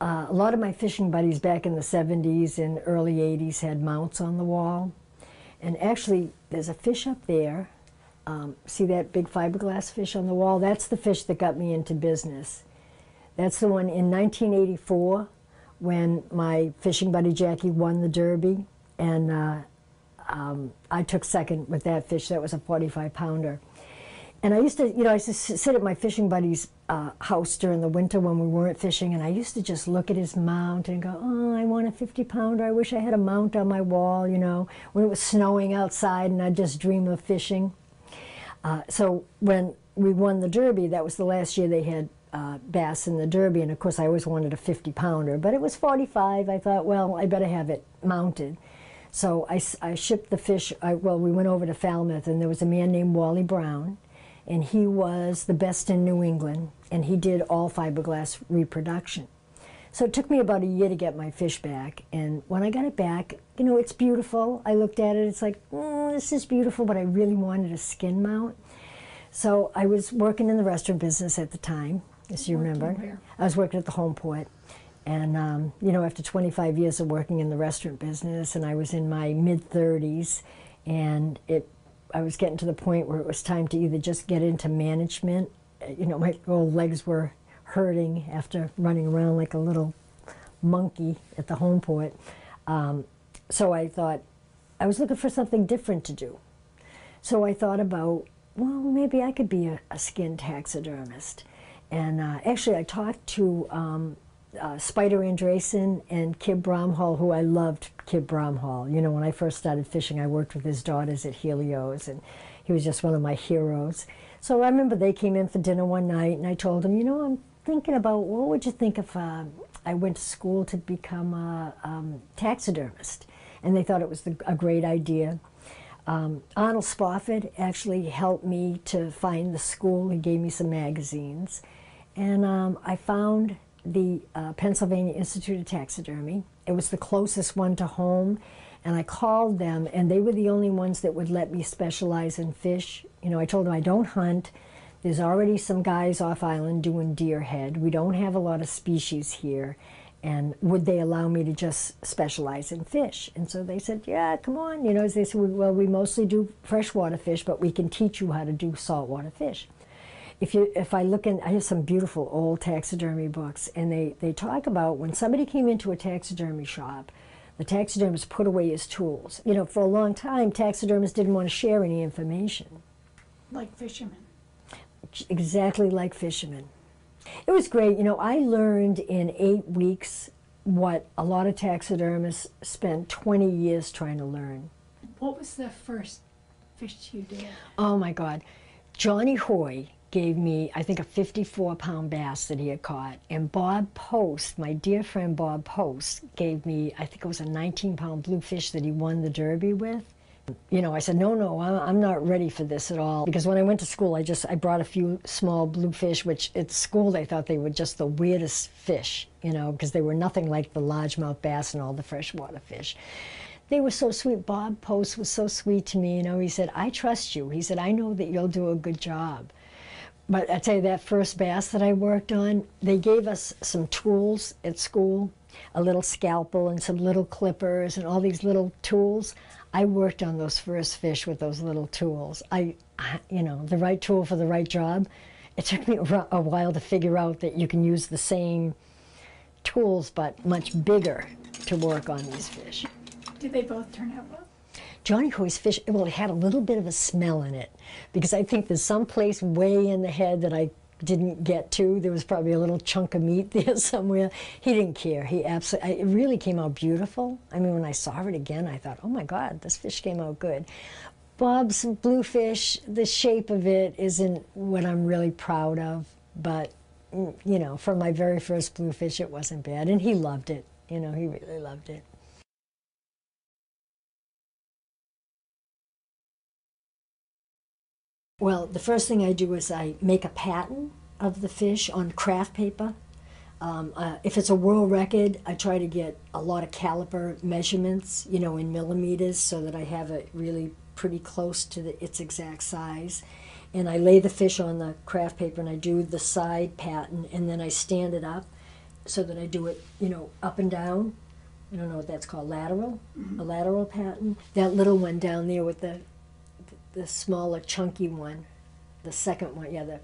uh, a lot of my fishing buddies back in the 70s and early 80s had mounts on the wall. And actually, there's a fish up there. Um, see that big fiberglass fish on the wall? That's the fish that got me into business. That's the one in 1984 when my fishing buddy Jackie won the Derby. And uh, um, I took second with that fish. That was a 45 pounder. And I used to, you know, I used to sit at my fishing buddy's uh, house during the winter when we weren't fishing, and I used to just look at his mount and go, oh, I want a 50 pounder. I wish I had a mount on my wall, you know, when it was snowing outside and I'd just dream of fishing. Uh, so when we won the Derby, that was the last year they had uh, bass in the Derby, and of course I always wanted a 50 pounder, but it was 45. I thought, well, I better have it mounted. So I, I shipped the fish, I, well, we went over to Falmouth, and there was a man named Wally Brown, and he was the best in New England, and he did all fiberglass reproduction. So it took me about a year to get my fish back, and when I got it back, you know, it's beautiful. I looked at it, it's like, mm, this is beautiful, but I really wanted a skin mount. So I was working in the restaurant business at the time, as you remember. Where? I was working at the Home Port. And, um, you know, after 25 years of working in the restaurant business, and I was in my mid 30s, and it, I was getting to the point where it was time to either just get into management. uh, You know, my old legs were hurting after running around like a little monkey at the Home Port. Um, so I thought I was looking for something different to do. So I thought about, well, maybe I could be a, a skin taxidermist. And uh, actually, I talked to um, uh, Spider Andresen and Kib Bramhall, who I loved Kib Bramhall. You know, when I first started fishing, I worked with his daughters at Helios, and he was just one of my heroes. So I remember they came in for dinner one night, and I told them, you know, I'm thinking about what would you think if uh, I went to school to become a um, taxidermist? And they thought it was the, a great idea. Um, Arnold Spofford actually helped me to find the school. He gave me some magazines. And um, I found the uh, Pennsylvania Institute of Taxidermy. It was the closest one to home. And I called them, and they were the only ones that would let me specialize in fish. You know, I told them I don't hunt. There's already some guys off island doing deer head. We don't have a lot of species here. And would they allow me to just specialize in fish? And so they said, yeah, come on. You know, as they said, well, we mostly do freshwater fish, but we can teach you how to do saltwater fish. If, you, if I look in, I have some beautiful old taxidermy books, and they, they talk about when somebody came into a taxidermy shop, the taxidermist put away his tools. You know, for a long time, taxidermists didn't want to share any information Like fishermen. exactly like fishermen. It was great. You know, I learned in eight weeks what a lot of taxidermists spent 20 years trying to learn. What was the first fish you did? Oh my God. Johnny Hoy gave me, I think, a 54 pound bass that he had caught. And Bob Post, my dear friend Bob Post, gave me, I think it was a 19 pound bluefish that he won the Derby with. You know, I said, no, no, I'm, not ready for this at all. Because when I went to school, I just, I brought a few small bluefish, which at school they thought they were just the weirdest fish, you know, because they were nothing like the largemouth bass and all the freshwater fish. They were so sweet. Bob Post was so sweet to me, you know. He said, I trust you. He said, I know that you'll do a good job. But I tell you, that first bass that I worked on, they gave us some tools at school, a little scalpel and some little clippers and all these little tools. I worked on those first fish with those little tools. I, I- you know, the right tool for the right job. It took me a while to figure out that you can use the same tools but much bigger to work on these fish. Did they both turn out well? Johnny Hoy's fish, well, it had a little bit of a smell in it because I think there's some place way in the head that I didn't get to. There was probably a little chunk of meat there somewhere. He didn't care. He absolutely, it really came out beautiful. I mean, when I saw it again, I thought, oh my God, this fish came out good. Bob's bluefish, the shape of it isn't what I'm really proud of, but mm, you know, for my very first bluefish, it wasn't bad. And he loved it. You know, he really loved it. Well, the first thing I do is I make a pattern of the fish on craft paper. Um, uh, if it's a world record, I try to get a lot of caliper measurements, you know, in millimeters, so that I have it really pretty close to the, its exact size. And I lay the fish on the craft paper and I do the side pattern, and then I stand it up so that I do it, you know, up and down. I don't know what that's called, lateral, a lateral pattern. That little one down there with the the smaller chunky one, the second one, yeah, the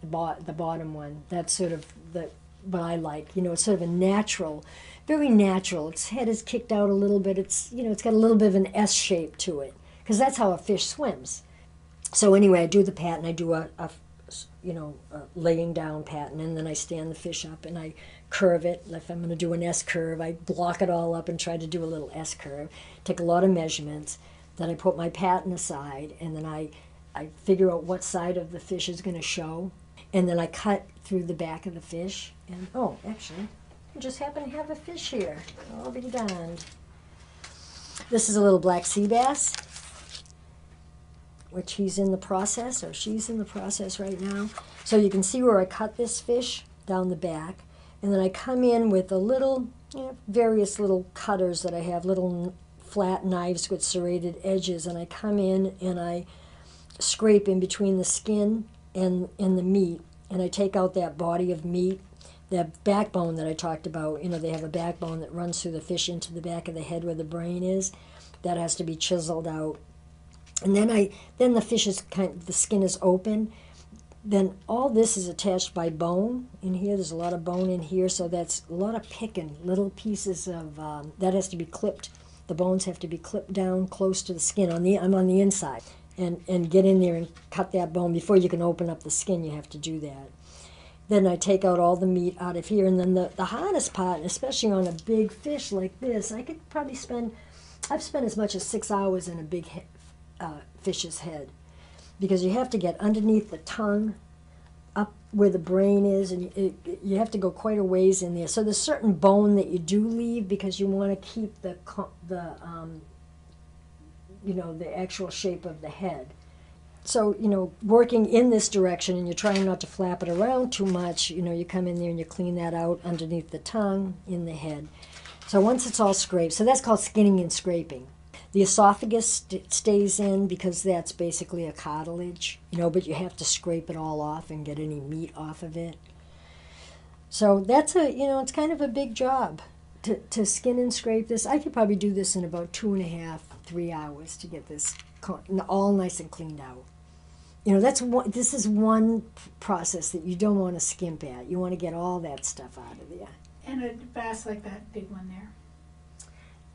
the, bo- the bottom one. That's sort of the what I like. You know, it's sort of a natural, very natural. Its head is kicked out a little bit. It's you know, it's got a little bit of an S shape to it because that's how a fish swims. So anyway, I do the pattern. I do a, a you know, a laying down pattern, and then I stand the fish up and I curve it. If I'm going to do an S curve, I block it all up and try to do a little S curve. Take a lot of measurements. Then I put my pattern aside, and then I, I figure out what side of the fish is going to show, and then I cut through the back of the fish. And oh, actually, I just happen to have a fish here. I'll be darned. This is a little black sea bass which he's in the process or she's in the process right now. So you can see where I cut this fish down the back, and then I come in with a little, you know, various little cutters that I have, little flat knives with serrated edges, and I come in and I scrape in between the skin and and the meat, and I take out that body of meat. That backbone that I talked about, you know, they have a backbone that runs through the fish into the back of the head where the brain is. That has to be chiseled out and then I then the fish is kind the skin is open. Then all this is attached by bone in here. There's a lot of bone in here, so that's a lot of picking. Little pieces of um, that has to be clipped. The bones have to be clipped down close to the skin. On the I'm on the inside, and and get in there and cut that bone before you can open up the skin. You have to do that. Then I take out all the meat out of here, and then the the hardest part, especially on a big fish like this, I could probably spend. I've spent as much as six hours in a big he- uh, fish's head because you have to get underneath the tongue where the brain is and it, you have to go quite a ways in there. So there's certain bone that you do leave because you want to keep the the um, you know the actual shape of the head. So you know working in this direction and you're trying not to flap it around too much you know you come in there and you clean that out underneath the tongue in the head. So once it's all scraped so that's called skinning and scraping the esophagus st- stays in because that's basically a cartilage, you know, but you have to scrape it all off and get any meat off of it. So that's a, you know, it's kind of a big job to, to skin and scrape this. I could probably do this in about two and a half, three hours to get this all nice and cleaned out. You know, that's one, this is one process that you don't want to skimp at. You want to get all that stuff out of there. And a bass like that big one there.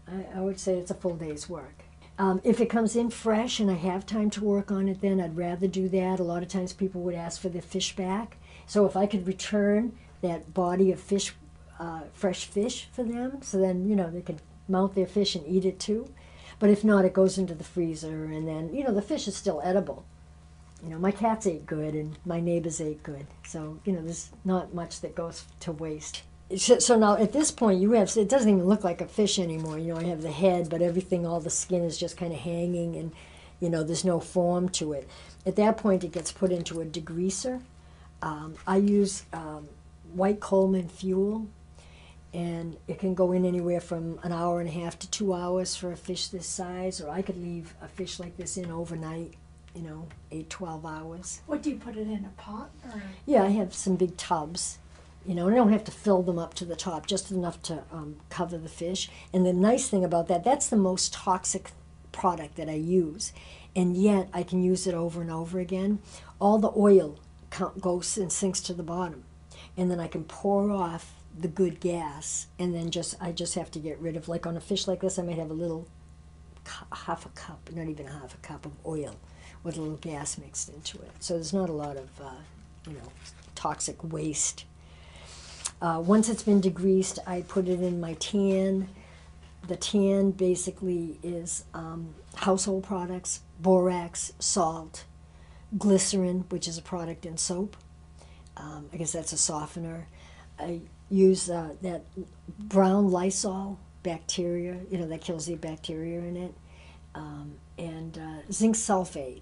I, I would say it's a full day's work. Um, if it comes in fresh and I have time to work on it, then I'd rather do that. A lot of times people would ask for the fish back. So if I could return that body of fish, uh, fresh fish for them, so then, you know, they can mount their fish and eat it too. But if not, it goes into the freezer and then, you know, the fish is still edible. You know, my cats ate good and my neighbors ate good. So, you know, there's not much that goes to waste so, so now at this point you have it doesn't even look like a fish anymore. You know i have the head but everything all the skin is just kind of hanging and you know there's no form to it. At that point it gets put into a degreaser. Um, i use um, white coleman fuel and it can go in anywhere from an hour and a half to two hours for a fish this size or i could leave a fish like this in overnight you know 8 12 hours. What do you put it in a pot or? yeah i have some big tubs you know, and I don't have to fill them up to the top, just enough to um, cover the fish. And the nice thing about that, that's the most toxic product that I use, and yet I can use it over and over again. All the oil goes and sinks to the bottom, and then I can pour off the good gas, and then just I just have to get rid of like on a fish like this, I might have a little half a cup, not even half a cup of oil with a little gas mixed into it. So there's not a lot of uh, you know toxic waste. Uh, once it's been degreased, I put it in my tan. The tan basically is um, household products, borax, salt, glycerin, which is a product in soap. Um, I guess that's a softener. I use uh, that brown Lysol bacteria, you know, that kills the bacteria in it, um, and uh, zinc sulfate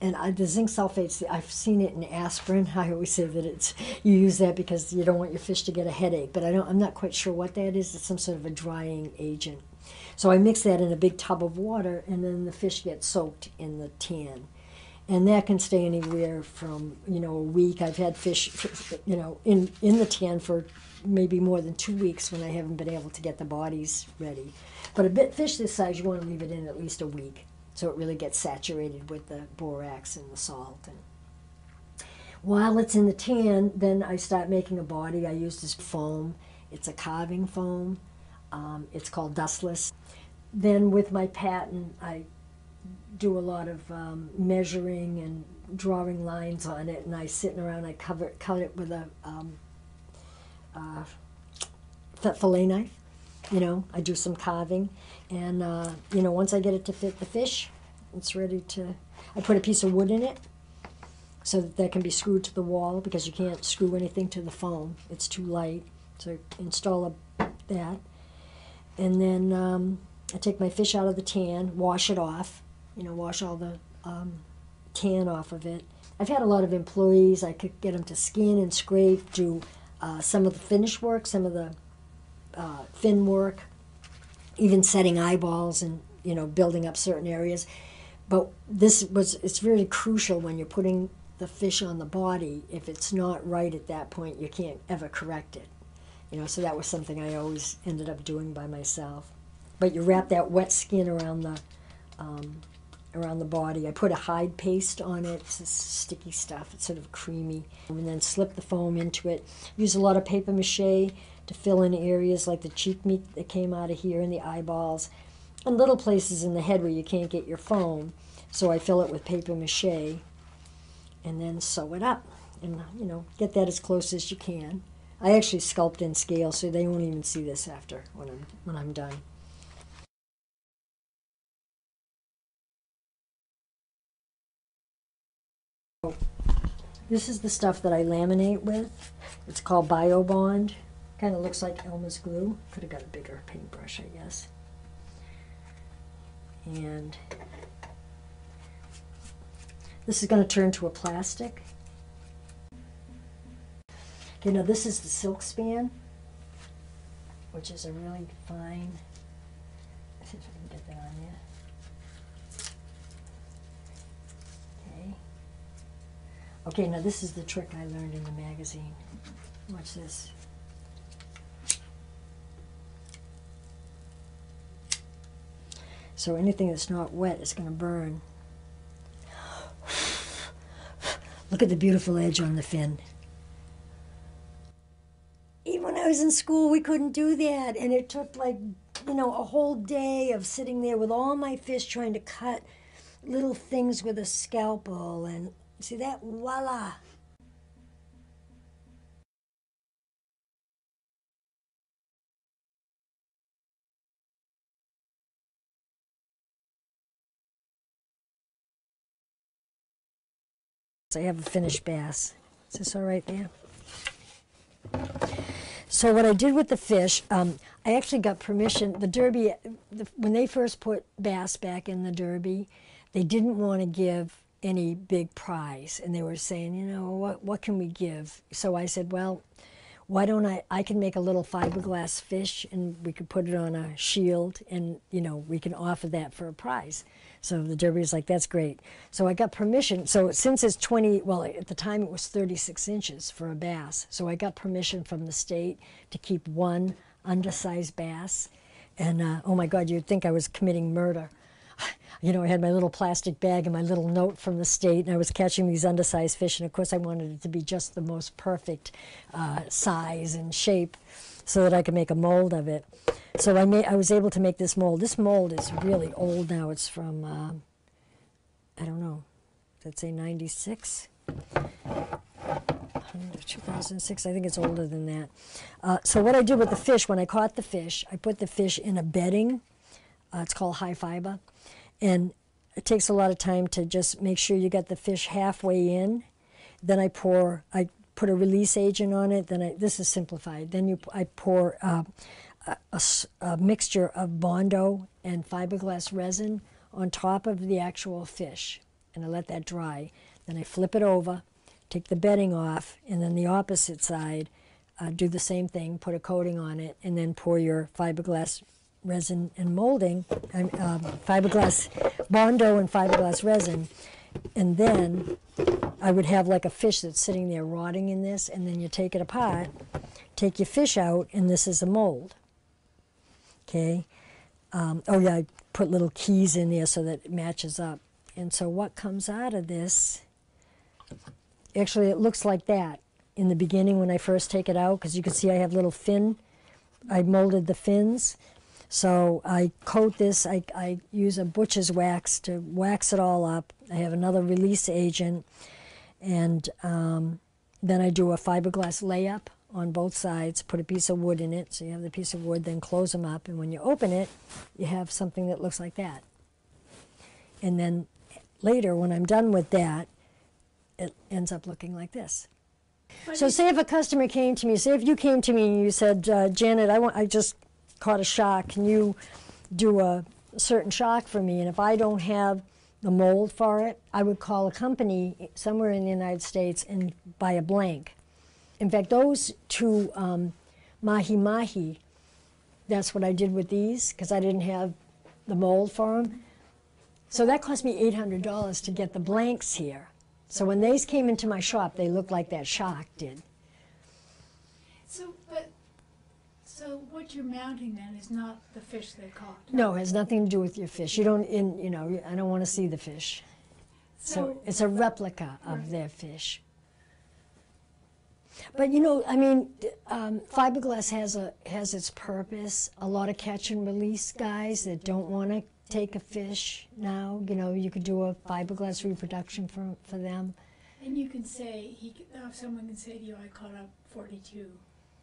and I, the zinc sulfates i've seen it in aspirin. I always say that it's you use that because you don't want your fish to get a headache but i don't i'm not quite sure what that is. It's some sort of a drying agent. So i mix that in a big tub of water and then the fish gets soaked in the tan and that can stay anywhere from you know a week. I've had fish, you know, in in the tan for maybe more than two weeks when I haven't been able to get the bodies ready. But a bit fish this size, you want to leave it in at least a week, so it really gets saturated with the borax and the salt. And while it's in the tan, then I start making a body. I use this foam. It's a carving foam. Um, it's called dustless. Then with my patent, I do a lot of um, measuring and drawing lines on it, and I sit around. I cover cut it with a um, uh, fillet knife. You know, I do some carving, and uh, you know, once I get it to fit the fish, it's ready to. I put a piece of wood in it, so that that can be screwed to the wall because you can't screw anything to the foam. It's too light. So install a, that, and then um, I take my fish out of the tan, wash it off. You know, wash all the um, tan off of it. I've had a lot of employees. I could get them to skin and scrape, do uh, some of the finish work, some of the uh, fin work, even setting eyeballs and you know building up certain areas. But this was it's very crucial when you're putting the fish on the body. If it's not right at that point, you can't ever correct it. You know, so that was something I always ended up doing by myself. But you wrap that wet skin around the um, around the body. I put a hide paste on it. It's this sticky stuff. It's sort of creamy. And then slip the foam into it. Use a lot of paper mache to fill in areas like the cheek meat that came out of here and the eyeballs and little places in the head where you can't get your foam. So I fill it with paper mache and then sew it up and you know get that as close as you can. I actually sculpt in scale so they won't even see this after when I'm when I'm done. This is the stuff that I laminate with. It's called BioBond. Kind of looks like Elmer's glue. Could have got a bigger paintbrush, I guess. And this is going to turn to a plastic. Okay, now this is the silk span, which is a really fine. Let's see if I can get that on you. Okay, now this is the trick I learned in the magazine. Watch this. So anything that's not wet is going to burn. Look at the beautiful edge on the fin. Even when I was in school, we couldn't do that. And it took like, you know, a whole day of sitting there with all my fish trying to cut little things with a scalpel. And see that? Voila. So I have a finished bass. Is this all right there? So what I did with the fish, um, I actually got permission. The Derby, the, when they first put bass back in the Derby, they didn't want to give any big prize, and they were saying, you know, what what can we give? So I said, well, why don't I? I can make a little fiberglass fish, and we could put it on a shield, and you know, we can offer that for a prize. So the Derby was like, that's great. So I got permission. So since it's 20, well, at the time it was 36 inches for a bass. So I got permission from the state to keep one undersized bass. And uh, oh my God, you'd think I was committing murder. You know, I had my little plastic bag and my little note from the state, and I was catching these undersized fish. And of course, I wanted it to be just the most perfect uh, size and shape so that I could make a mold of it. So I made, I was able to make this mold. This mold is really old now. It's from, uh, I don't know, let's say 96? 2006, I think it's older than that. Uh, so what I did with the fish, when I caught the fish, I put the fish in a bedding. Uh, it's called high fiber. And it takes a lot of time to just make sure you got the fish halfway in. Then I pour, I put a release agent on it. Then I, this is simplified. Then you, I pour uh, a, a, a mixture of Bondo and fiberglass resin on top of the actual fish. And I let that dry. Then I flip it over, take the bedding off, and then the opposite side, uh, do the same thing, put a coating on it, and then pour your fiberglass resin and molding, um, fiberglass Bondo and fiberglass resin, And then I would have like a fish that's sitting there rotting in this, and then you take it apart, take your fish out, and this is a mold. Okay. Um, oh yeah, I put little keys in there so that it matches up. And so what comes out of this? Actually, it looks like that in the beginning when I first take it out, because you can see I have little fin. I molded the fins. So I coat this, I, I use a butcher's wax to wax it all up. I have another release agent, and um, then I do a fiberglass layup on both sides, put a piece of wood in it, so you have the piece of wood, then close them up, and when you open it, you have something that looks like that. And then later, when I'm done with that, it ends up looking like this. But So say if a customer came to me, say if you came to me and you said, uh, Janet, I want, I just caught a shark. Can you do a certain shark for me? And if I don't have the mold for it, I would call a company somewhere in the United States and buy a blank. In fact, those two um, mahi mahi, that's what I did with these because I didn't have the mold for them. So that cost me $800 to get the blanks here. So when these came into my shop, they looked like that shark did. So, but, so what you're mounting then is not the fish they caught? No, it has nothing to do with your fish. You don't, in, you know, I don't want to see the fish. So it's a replica of their fish. But you know, I mean, um, fiberglass has a has its purpose. A lot of catch and release guys that don't want to take a fish now, you know, you could do a fiberglass reproduction for for them. And you can say, he, if someone can say to you, I caught a forty-two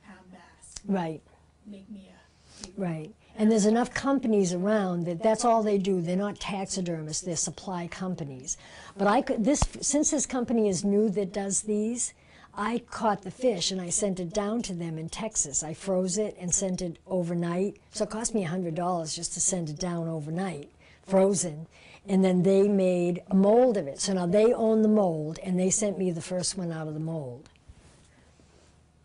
pound bass, Right, make me a. right. And there's enough companies around that that's all they do. They're not taxidermists; they're supply companies. But I could this since this company is new that does these. I caught the fish and I sent it down to them in Texas. I froze it and sent it overnight. So it cost me $100 just to send it down overnight, frozen. And then they made a mold of it. So now they own the mold and they sent me the first one out of the mold.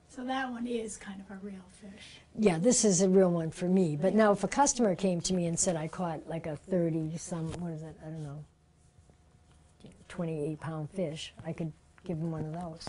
So that one is kind of a real fish. Yeah, this is a real one for me. But now if a customer came to me and said I caught like a 30 some, what is it? I don't know, 28 pound fish, I could give them one of those.